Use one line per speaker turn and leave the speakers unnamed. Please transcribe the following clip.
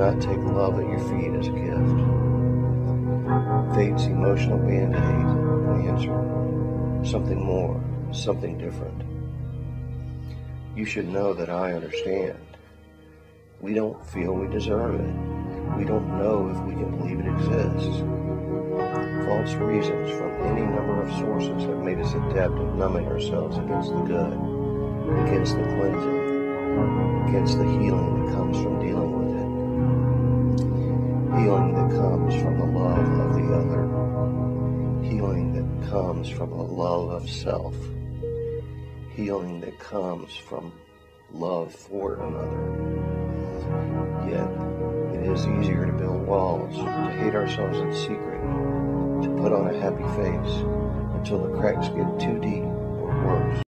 not take love at your feet as a gift. Fate's emotional band-aid answer. Something more, something different. You should know that I understand. We don't feel we deserve it. We don't know if we can believe it exists. False reasons from any number of sources have made us adept at numbing ourselves against the good, against the cleansing, against the healing that comes from. Healing that comes from the love of the other. Healing that comes from a love of self. Healing that comes from love for another. Yet, it is easier to build walls, to hate ourselves in secret, to put on a happy face until the cracks get too deep or worse.